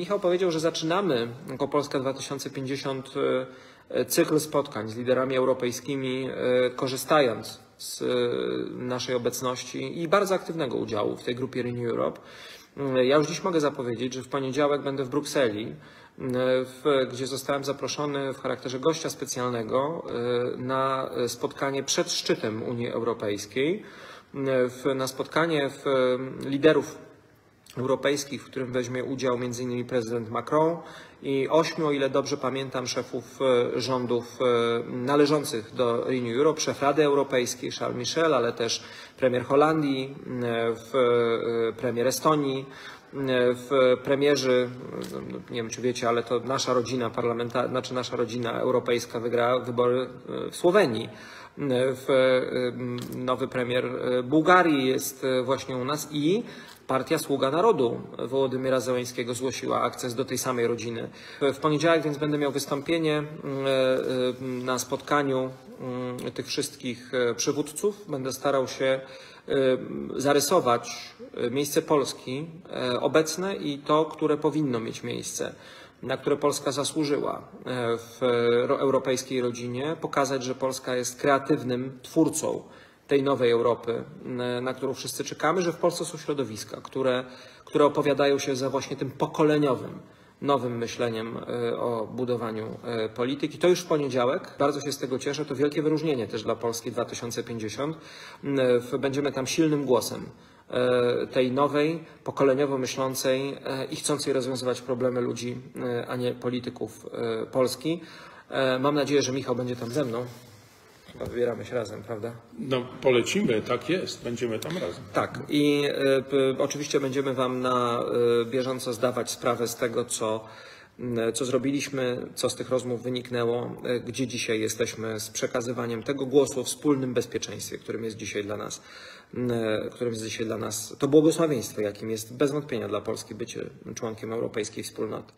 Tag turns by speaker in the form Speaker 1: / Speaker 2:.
Speaker 1: Michał powiedział, że zaczynamy jako Polska 2050 e, cykl spotkań z liderami europejskimi, e, korzystając z e, naszej obecności i bardzo aktywnego udziału w tej grupie Renew Europe. Ja już dziś mogę zapowiedzieć, że w poniedziałek będę w Brukseli, w, gdzie zostałem zaproszony w charakterze gościa specjalnego na spotkanie przed szczytem Unii Europejskiej, w, na spotkanie liderów europejskich, w którym weźmie udział m.in. prezydent Macron i ośmiu, o ile dobrze pamiętam, szefów e, rządów e, należących do Renew Europe, szef Rady Europejskiej Charles Michel, ale też premier Holandii, e, premier Estonii, w premierzy, no, nie wiem czy wiecie, ale to nasza rodzina parlamentarna, znaczy nasza rodzina europejska wygrała wybory w Słowenii. W, nowy premier Bułgarii jest właśnie u nas i Partia Sługa Narodu Wołodymyra Zełęńskiego zgłosiła akces do tej samej rodziny. W poniedziałek więc będę miał wystąpienie e, e, na spotkaniu mm, tych wszystkich e, przywódców. Będę starał się e, zarysować miejsce Polski obecne i to, które powinno mieć miejsce na które Polska zasłużyła w ro- europejskiej rodzinie, pokazać, że Polska jest kreatywnym twórcą tej nowej Europy, na którą wszyscy czekamy, że w Polsce są środowiska, które, które opowiadają się za właśnie tym pokoleniowym, nowym myśleniem e, o budowaniu e, polityki. To już w poniedziałek. Bardzo się z tego cieszę. To wielkie wyróżnienie też dla Polski 2050. N- w- Będziemy tam silnym głosem e, tej nowej, pokoleniowo myślącej i chcącej rozwiązywać problemy ludzi, a nie polityków Polski. Mam nadzieję, że Michał będzie tam ze mną. Chyba wybieramy się razem, prawda?
Speaker 2: No polecimy, tak jest, będziemy tam razem.
Speaker 1: Tak, i p- oczywiście będziemy Wam na e, bieżąco zdawać sprawę z tego, co, m, co zrobiliśmy, co z tych rozmów wyniknęło, e, gdzie dzisiaj jesteśmy z przekazywaniem tego głosu o wspólnym bezpieczeństwie, którym jest dzisiaj dla nas, którym jest dzisiaj dla nas to błogosławieństwo, jakim jest bez wątpienia dla Polski bycie członkiem europejskiej wspólnoty.